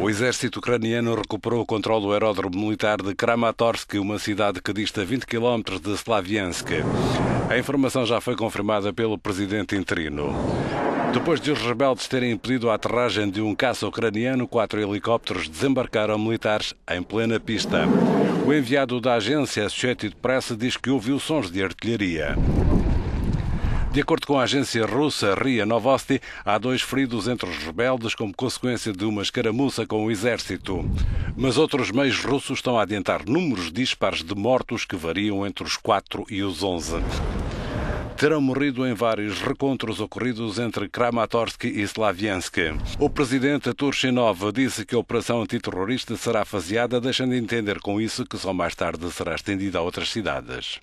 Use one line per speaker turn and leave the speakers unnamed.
O exército ucraniano recuperou o controle do aeródromo militar de Kramatorsk, uma cidade que dista 20 km de Slaviansk. A informação já foi confirmada pelo presidente interino. Depois de os rebeldes terem impedido a aterragem de um caça ucraniano, quatro helicópteros desembarcaram militares em plena pista. O enviado da agência Associated Press diz que ouviu sons de artilharia. De acordo com a agência russa RIA Novosti, há dois feridos entre os rebeldes como consequência de uma escaramuça com o exército. Mas outros meios russos estão a adiantar números dispares de mortos que variam entre os 4 e os 11 terão morrido em vários recontros ocorridos entre Kramatorsk e Slaviansk. O presidente Turchinov disse que a operação antiterrorista será faseada, deixando de entender com isso que só mais tarde será estendida a outras cidades.